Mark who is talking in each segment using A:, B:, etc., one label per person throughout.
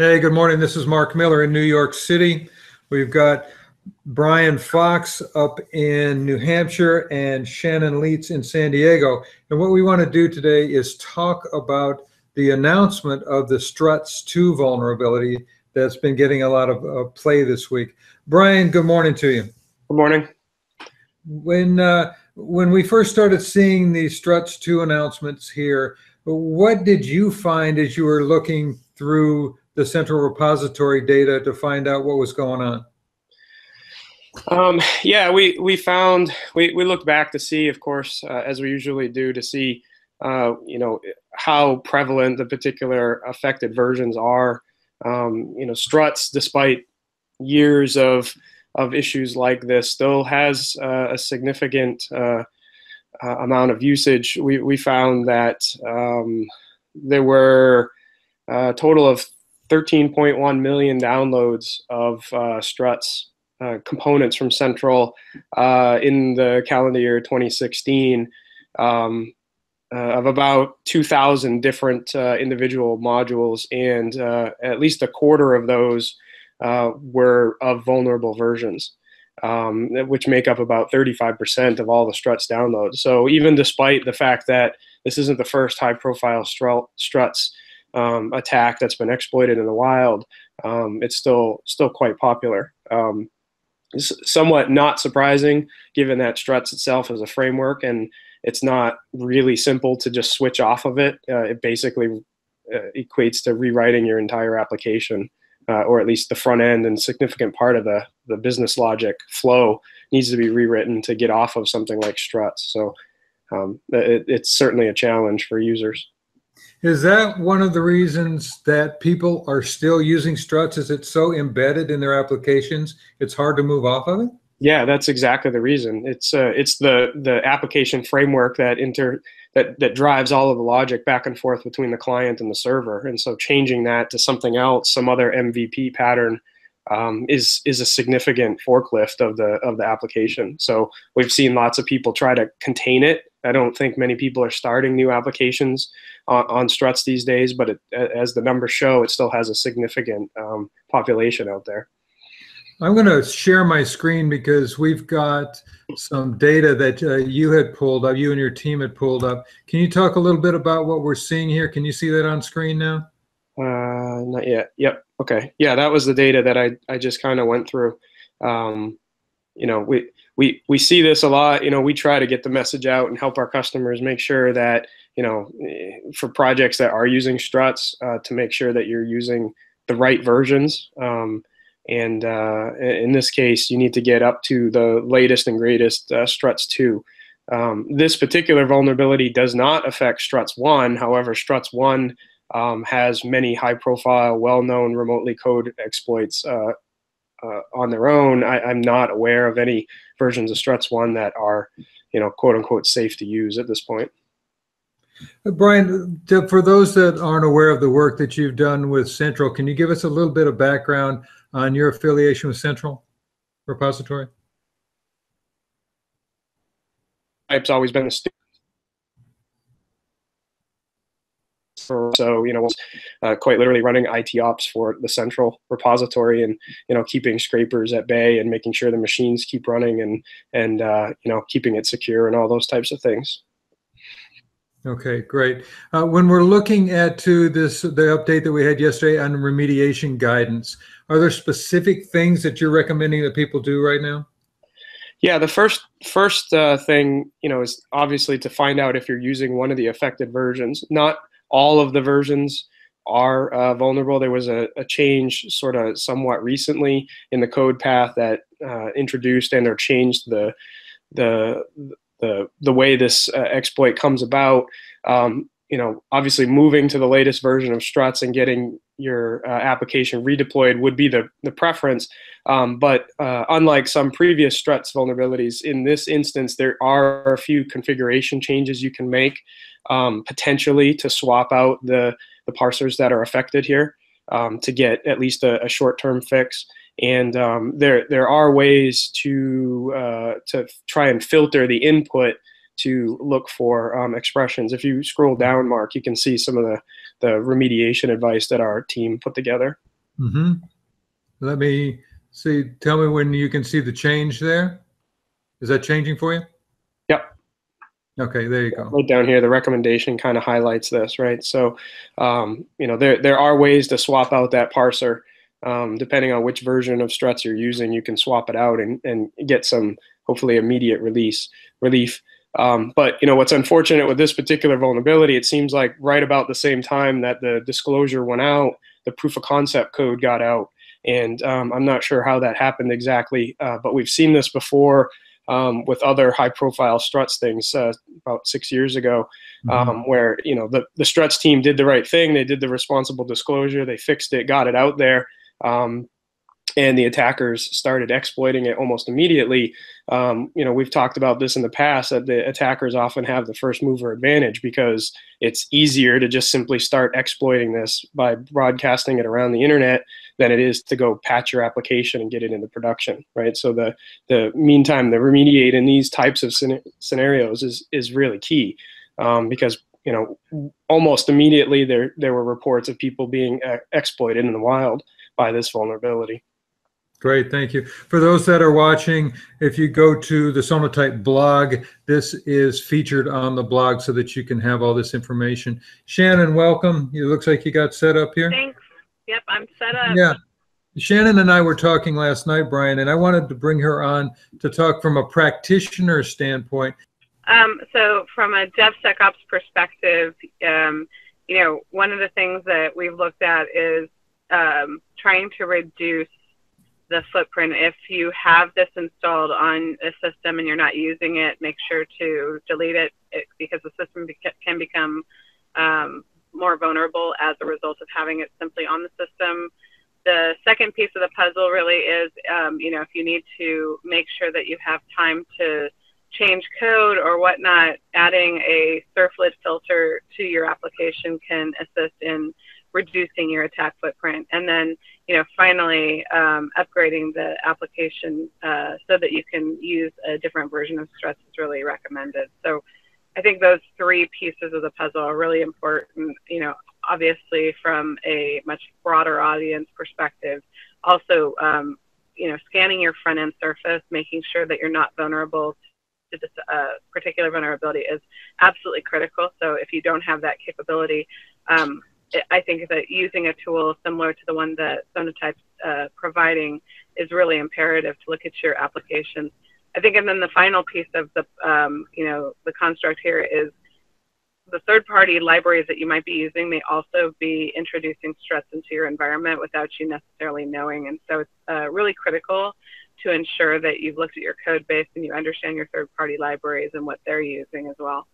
A: Hey, good morning. This is Mark Miller in New York City. We've got Brian Fox up in New Hampshire and Shannon Lietz in San Diego. And what we want to do today is talk about the announcement of the Struts 2 vulnerability that's been getting a lot of uh, play this week. Brian, good morning to you.
B: Good morning.
A: When uh, when we first started seeing the Struts 2 announcements here, what did you find as you were looking through the central repository data to find out what was going on?
B: Um, yeah, we, we found, we, we looked back to see, of course, uh, as we usually do, to see, uh, you know, how prevalent the particular affected versions are. Um, you know, Struts, despite years of, of issues like this, still has uh, a significant uh, uh, amount of usage. We, we found that um, there were a total of 13.1 million downloads of uh, Struts uh, components from Central uh, in the calendar year 2016 um, uh, of about 2,000 different uh, individual modules, and uh, at least a quarter of those were of vulnerable versions. Um, which make up about 35% of all the struts downloads. So even despite the fact that this isn't the first high-profile struts um, attack that's been exploited in the wild, um, it's still still quite popular. Um, somewhat not surprising given that struts itself is a framework and it's not really simple to just switch off of it. Uh, it basically uh, equates to rewriting your entire application uh, or at least the front end and significant part of the, the business logic flow needs to be rewritten to get off of something like struts. So um, it, it's certainly a challenge for users
A: is that one of the reasons that people are still using struts? Is it so embedded in their applications, it's hard to move off of it?
B: Yeah, that's exactly the reason. It's uh, it's the the application framework that inter that that drives all of the logic back and forth between the client and the server. And so changing that to something else, some other MVP pattern, um, is is a significant forklift of the of the application. So we've seen lots of people try to contain it. I don't think many people are starting new applications on, on struts these days, but it, as the numbers show, it still has a significant um, population out there.
A: I'm going to share my screen because we've got some data that uh, you had pulled up, you and your team had pulled up. Can you talk a little bit about what we're seeing here? Can you see that on screen now?
B: Uh, not yet. Yep. Okay. Yeah, that was the data that I, I just kind of went through. Um, you know, we, we, we see this a lot. You know, we try to get the message out and help our customers make sure that you know, for projects that are using struts uh, to make sure that you're using the right versions. Um, and uh, in this case, you need to get up to the latest and greatest uh, struts 2. Um, this particular vulnerability does not affect struts 1. However, struts 1 um, has many high-profile, well-known remotely code exploits uh, uh, on their own. I, am not aware of any versions of struts 1 that are, you know, quote-unquote safe to use at this point.
A: Uh, Brian, for those that aren't aware of the work that you've done with Central, can you give us a little bit of background on your affiliation with Central Repository?
B: I've always been a student. so you know uh, quite literally running IT ops for the central repository and you know keeping scrapers at bay and making sure the machines keep running and and uh, you know keeping it secure and all those types of things.
A: Okay, great. Uh, when we're looking at to this, the update that we had yesterday on remediation guidance, are there specific things that you're recommending that people do right now?
B: Yeah, the first first uh, thing you know is obviously to find out if you're using one of the affected versions. Not all of the versions are uh, vulnerable. There was a, a, change sort of somewhat recently in the code path that uh, introduced and or changed the the the the way this uh, exploit comes about. Um, you know, obviously moving to the latest version of struts and getting your uh, application redeployed would be the, the preference. Um, but uh, unlike some previous struts vulnerabilities, in this instance, there are a few configuration changes you can make um, potentially to swap out the, the parsers that are affected here um, to get at least a, a short-term fix and um, there there are ways to uh, to try and filter the input to look for um, expressions. If you scroll down, Mark, you can see some of the the remediation advice that our team put together.
A: Mm-hmm. Let me see. Tell me when you can see the change there. Is that changing for you?
B: Yep.
A: Okay, there you go.
B: Right down here, the recommendation kind of highlights this, right? So, um, you know, there there are ways to swap out that parser. Um, depending on which version of struts you're using, you can swap it out and, and get some hopefully immediate release relief. Um, but you know what's unfortunate with this particular vulnerability, it seems like right about the same time that the disclosure went out, the proof of concept code got out, and um, I'm not sure how that happened exactly. Uh, but we've seen this before um, with other high-profile struts things uh, about six years ago, mm-hmm. where you know the the struts team did the right thing, they did the responsible disclosure, they fixed it, got it out there. Um, and the attackers started exploiting it almost immediately. Um, you know, we've talked about this in the past that the attackers often have the first mover advantage because it's easier to just simply start exploiting this by broadcasting it around the internet than it is to go patch your application and get it into production, right? So the the meantime, the remediate in these types of scenarios is is really key um, because you know almost immediately there there were reports of people being uh, exploited in the wild by this vulnerability.
A: Great, thank you. For those that are watching, if you go to the Sonatype blog, this is featured on the blog so that you can have all this information. Shannon, welcome. It looks like you got set up here.
C: Thanks. Yep, I'm set up.
A: Yeah. Shannon and I were talking last night, Brian, and I wanted to bring her on to talk from a practitioner standpoint.
C: Um, so, from a DevSecOps perspective, um, you know, one of the things that we've looked at is um, trying to reduce the footprint. If you have this installed on a system and you're not using it, make sure to delete it, because the system can become um, more vulnerable as a result of having it simply on the system. The second piece of the puzzle really is, um, you know, if you need to make sure that you have time to change code or whatnot, adding a servlet filter to your application can assist in reducing your attack footprint. And then, you know, finally, um, upgrading the application uh, so that you can use a different version of struts is really recommended. So I think those three pieces of the puzzle are really important, you know, obviously from a much broader audience perspective. Also, um, you know, scanning your front end surface, making sure that you're not vulnerable to this uh, particular vulnerability is absolutely critical. So if you don't have that capability, um, I think that using a tool similar to the one that Sonatype's uh, providing is really imperative to look at your applications. I think, and then the final piece of the, um, you know, the construct here is the third-party libraries that you might be using may also be introducing struts into your environment without you necessarily knowing. And so it's uh, really critical to ensure that you've looked at your code base and you understand your third-party libraries and what they're using as well.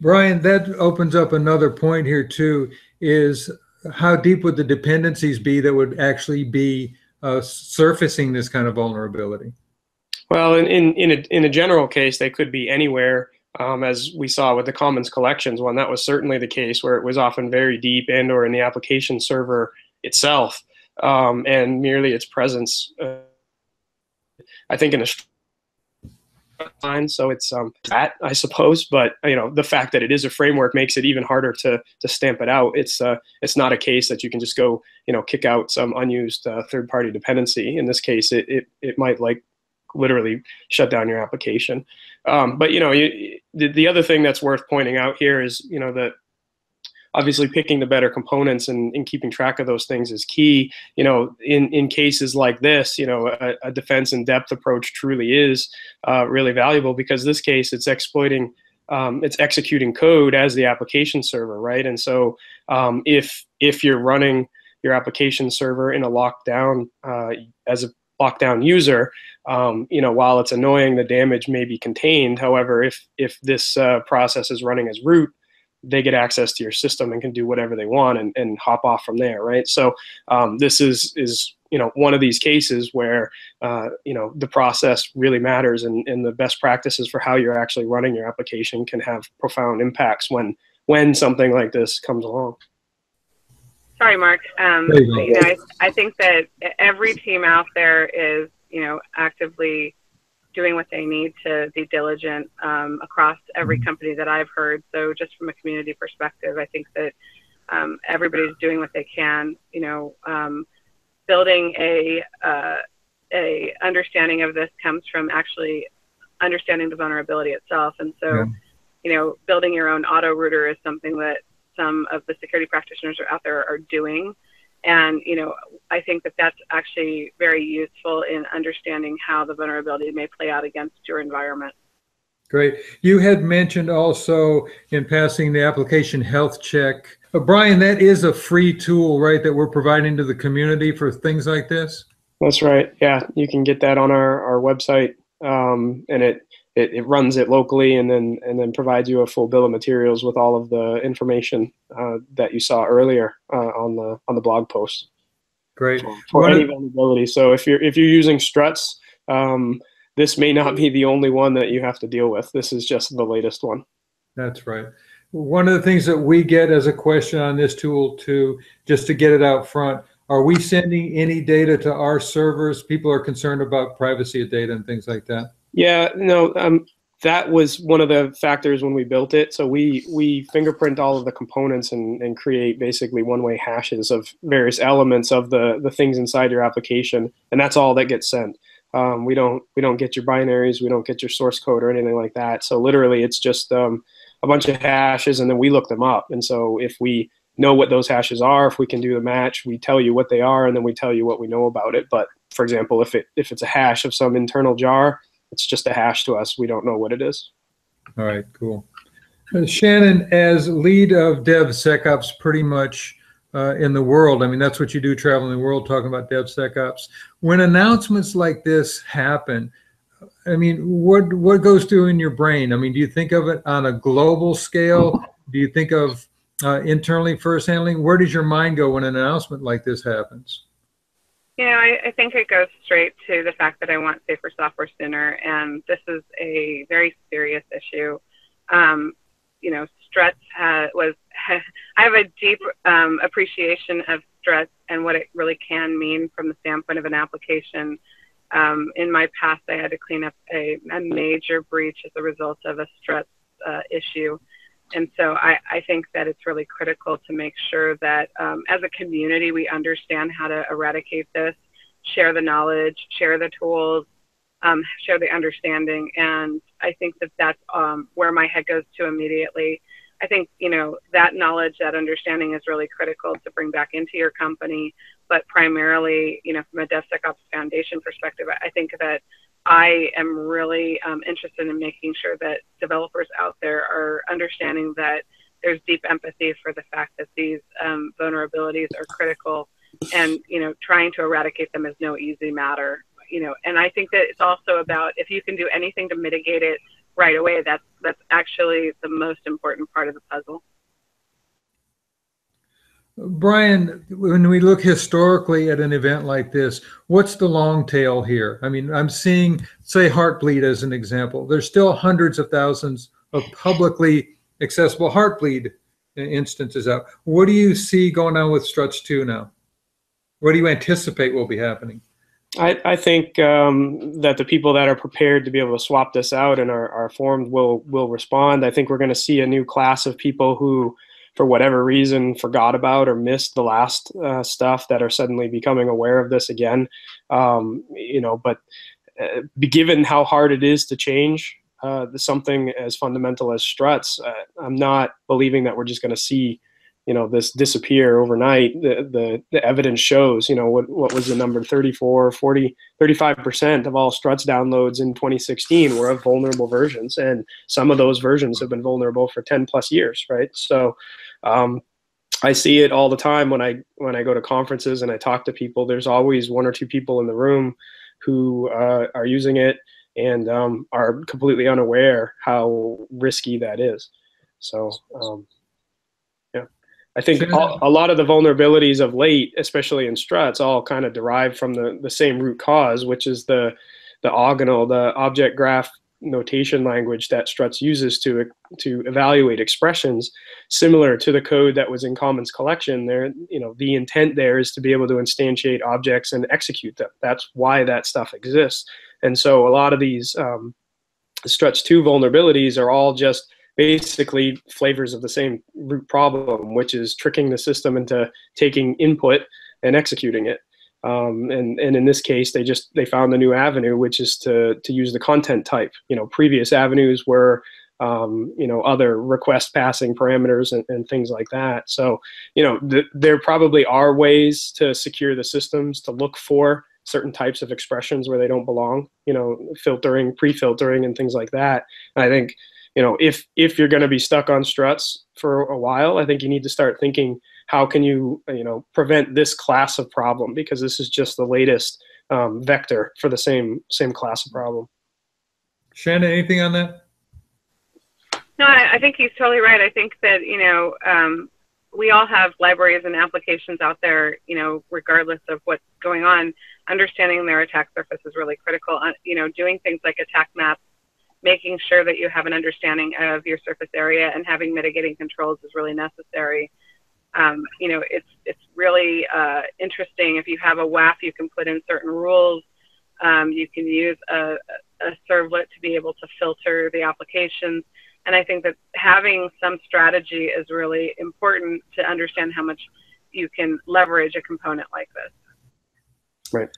A: Brian, that opens up another point here too, is how deep would the dependencies be that would actually be uh, surfacing this kind of vulnerability?
B: Well, in, in, in, a, in a general case, they could be anywhere, um, as we saw with the Commons collections one. That was certainly the case where it was often very deep and or in the application server itself um, and merely its presence. Uh, I think in a fine. So it's um, that I suppose, but you know the fact that it is a framework makes it even harder to to stamp it out. It's uh, it's not a case that you can just go you know kick out some unused uh, third party dependency. In this case, it it it might like literally shut down your application. Um, but you know you, the the other thing that's worth pointing out here is you know that obviously picking the better components and, and, keeping track of those things is key. You know, in, in cases like this, you know, a, a defense in depth approach truly is uh, really valuable because this case it's exploiting, um, it's executing code as the application server, right? And so um, if if you're running your application server in a lockdown uh, as a lockdown user, um, you know, while it's annoying, the damage may be contained. However, if if this uh, process is running as root, they get access to your system and can do whatever they want and, and hop off from there, right? So um, this is is you know one of these cases where uh, you know the process really matters and, and the best practices for how you're actually running your application can have profound impacts when when something like this comes along.
C: Sorry, Mark. Um, you, you know, I, I think that every team out there is you know actively doing what they need to be diligent um, across every mm-hmm. company that I've heard. So just from a community perspective, I think that um, everybody's doing what they can. You know, um, building a uh, a understanding of this comes from actually understanding the vulnerability itself. And so, yeah. you know, building your own auto router is something that some of the security practitioners are out there are doing. And, you know, I think that that's actually very useful in understanding how the vulnerability may play out against your environment.
A: Great. You had mentioned also in passing the application health check. Uh, Brian, that is a free tool, right, that we're providing to the community for things like this?
B: That's right. Yeah, you can get that on our, our website, um, and it, it, it runs it locally, and then and then provides you a full bill of materials with all of the information uh, that you saw earlier uh, on the on the blog post.
A: Great.
B: For, any vulnerability. So if you're if you're using struts, um, this may not be the only one that you have to deal with. This is just the latest one.
A: That's right. One of the things that we get as a question on this tool too, just to get it out front, are we sending any data to our servers? People are concerned about privacy of data and things like that.
B: Yeah, no, um, that was one of the factors when we built it. So we we fingerprint all of the components and, and create basically one-way hashes of various elements of the the things inside your application, and that's all that gets sent. Um, we don't we don't get your binaries, we don't get your source code or anything like that. So literally, it's just um, a bunch of hashes, and then we look them up. And so if we know what those hashes are. If we can do the match, we tell you what they are, and then we tell you what we know about it. But for example, if it if it's a hash of some internal jar, it's just a hash to us. We don't know what it is.
A: All right, cool. Uh, Shannon, as lead of DevSecOps, pretty much uh, in the world. I mean, that's what you do, traveling the world, talking about DevSecOps. When announcements like this happen, I mean, what what goes through in your brain? I mean, do you think of it on a global scale? Do you think of uh, internally first handling? Where does your mind go when an announcement like this happens?
C: You know, I, I think it goes straight to the fact that I want safer software sooner, and this is a very serious issue. Um, you know, Struts ha- was, ha- I have a deep um, appreciation of Struts and what it really can mean from the standpoint of an application. Um, in my past, I had to clean up a, a major breach as a result of a Struts uh, issue and so I, I, think that it's really critical to make sure that um, as a community we understand how to eradicate this, share the knowledge, share the tools, um, share the understanding, and I think that that's um, where my head goes to immediately. I think you know that knowledge, that understanding is really critical to bring back into your company, but primarily, you know, from a DevSecOps Foundation perspective, I think that I am really um, interested in making sure that developers out there are understanding that there's deep empathy for the fact that these um, vulnerabilities are critical, and you know, trying to eradicate them is no easy matter. You know, and I think that it's also about if you can do anything to mitigate it right away, that's that's actually the most important part of the puzzle.
A: Brian, when we look historically at an event like this, what's the long tail here? I mean, I'm seeing, say, Heartbleed as an example. There's still hundreds of thousands of publicly accessible Heartbleed instances out. What do you see going on with Struts 2 now? What do you anticipate will be happening?
B: I, I think um, that the people that are prepared to be able to swap this out and are, are formed will will respond. I think we're going to see a new class of people who for whatever reason forgot about or missed the last uh, stuff that are suddenly becoming aware of this again. Um, you know, but uh, given how hard it is to change uh, something as fundamental as struts, uh, I'm not believing that we're just going to see you know this disappear overnight the, the the evidence shows you know what what was the number 34 40 35% of all struts downloads in 2016 were of vulnerable versions and some of those versions have been vulnerable for 10 plus years right so um, I see it all the time when I when I go to conferences and I talk to people. There's always one or two people in the room who uh, are using it and um, are completely unaware how risky that is. So um, yeah, I think all, a lot of the vulnerabilities of late, especially in struts, all kind of derive from the the same root cause, which is the the OGNL, the object graph notation language that Struts uses to to evaluate expressions, similar to the code that was in Commons collection. There, you know, the intent there is to be able to instantiate objects and execute them. That's why that stuff exists. And so a lot of these um, Struts 2 vulnerabilities are all just basically flavors of the same root problem, which is tricking the system into taking input and executing it. Um, and, and in this case, they just they found a new avenue, which is to to use the content type. You know, previous avenues were um, you know other request passing parameters and, and things like that. So you know th- there probably are ways to secure the systems to look for certain types of expressions where they don't belong. You know, filtering, pre-filtering, and things like that. And I think you know if if you're going to be stuck on struts for a while, I think you need to start thinking how can you you know prevent this class of problem because this is just the latest um, vector for the same same class of problem.
A: Shannon, anything on that?
C: No, I, I think he's totally right. I think that you know um, we all have libraries and applications out there. You know, regardless of what's going on, understanding their attack surface is really critical. Uh, you know, doing things like attack maps, making sure that you have an understanding of your surface area, and having mitigating controls is really necessary. Um, you know, it's it's really uh, interesting. If you have a WAF, you can put in certain rules. Um, you can use a, a servlet to be able to filter the applications. And I think that having some strategy is really important to understand how much you can leverage a component like this.
B: Right.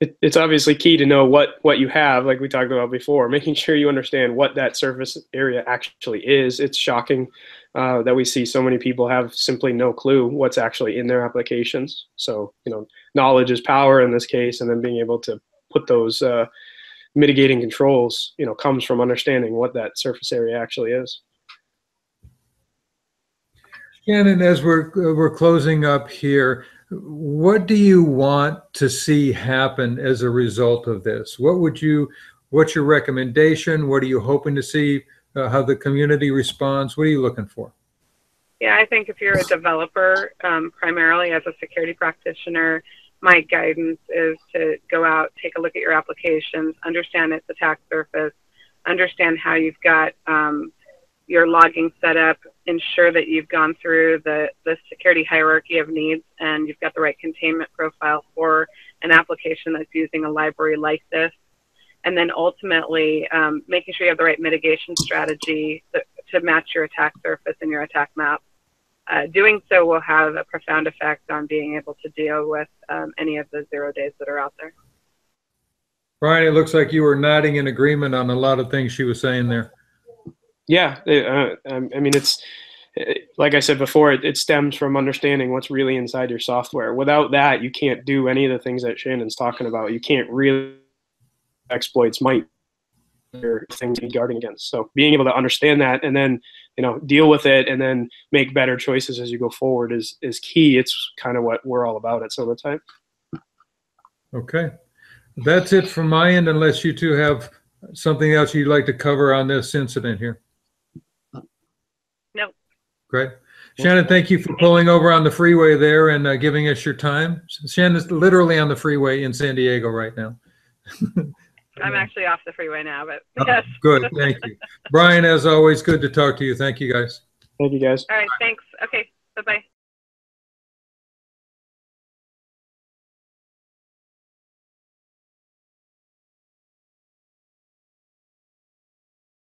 B: It, it's obviously key to know what what you have, like we talked about before. Making sure you understand what that surface area actually is. It's shocking uh, that we see so many people have simply no clue what's actually in their applications. So you know, knowledge is power in this case, and then being able to put those uh, mitigating controls, you know, comes from understanding what that surface area actually is.
A: Shannon, as we're uh, we're closing up here, what do you want to see happen as a result of this? What would you what's your recommendation? What are you hoping to see? Uh, how the community responds? What are you looking for?
C: Yeah, I think if you're a developer, um, primarily as a security practitioner, my guidance is to go out, take a look at your applications, understand its attack surface, understand how you've got um, your logging set up, ensure that you've gone through the, the security hierarchy of needs and you've got the right containment profile for an application that's using a library like this. And then ultimately, um, making sure you have the right mitigation strategy to, to match your attack surface and your attack map uh, doing so will have a profound effect on being able to deal with um, any of the zero days that are out there.
A: Brian, it looks like you were nodding in agreement on a lot of things she was saying there.
B: Yeah, uh, I mean, it's like I said before, it, it, stems from understanding what's really inside your software. Without that, you can't do any of the things that Shannon's talking about. You can't really exploits might or things to be guarding against. So being able to understand that and then you know deal with it and then make better choices as you go forward is is key. It's kind of what we're all about at Sonatype.
A: Okay, that's it from my end. Unless you two have something else you'd like to cover on this incident here.
C: No.
A: Great. Shannon, thank you for pulling over on the freeway there and uh, giving us your time. Shannon's literally on the freeway in San Diego right now.
C: I'm actually off the freeway now, but
A: Oh,
C: yes.
A: Good, thank you. Brian, as always, good to talk to you. Thank you, guys.
B: Thank you guys.
C: All right, thanks. Okay, bye-bye.